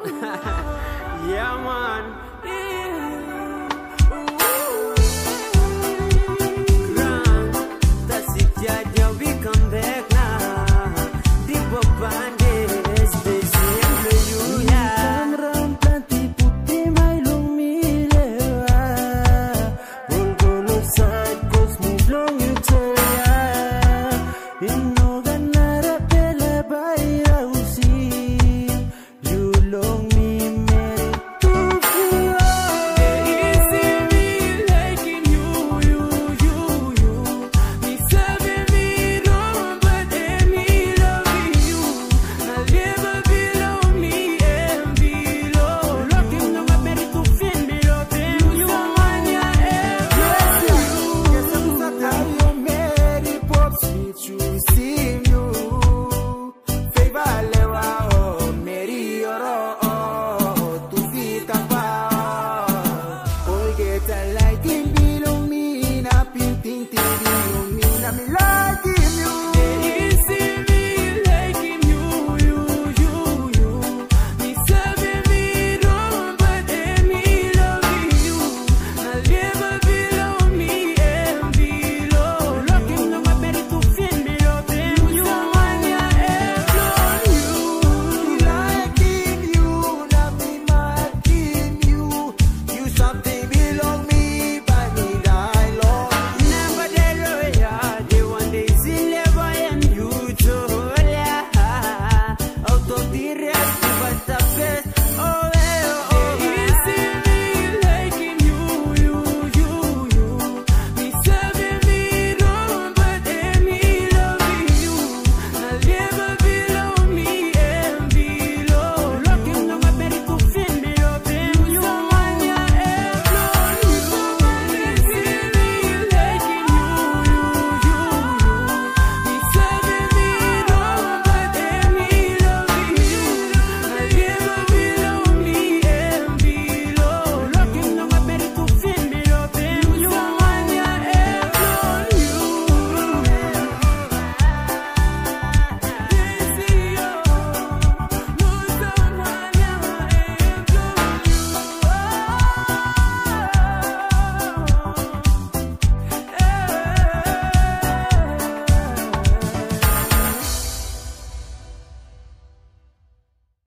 yeah, man. me to receive you. Oh, meri oro oh, tu vita pa.